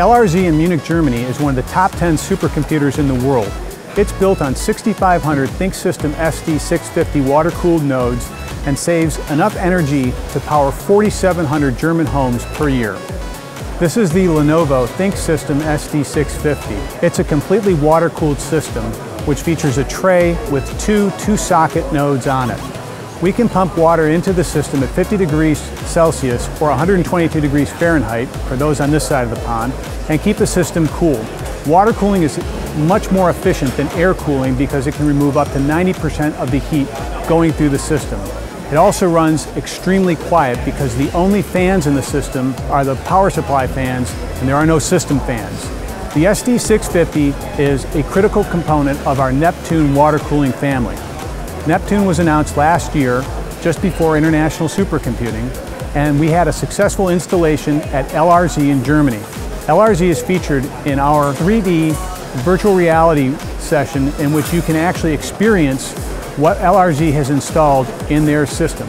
LRZ in Munich, Germany is one of the top 10 supercomputers in the world. It's built on 6500 ThinkSystem SD650 water-cooled nodes and saves enough energy to power 4,700 German homes per year. This is the Lenovo ThinkSystem SD650. It's a completely water-cooled system which features a tray with two two-socket nodes on it. We can pump water into the system at 50 degrees Celsius or 122 degrees Fahrenheit for those on this side of the pond and keep the system cool. Water cooling is much more efficient than air cooling because it can remove up to 90% of the heat going through the system. It also runs extremely quiet because the only fans in the system are the power supply fans and there are no system fans. The SD650 is a critical component of our Neptune water cooling family. Neptune was announced last year, just before International Supercomputing, and we had a successful installation at LRZ in Germany. LRZ is featured in our 3D virtual reality session in which you can actually experience what LRZ has installed in their system.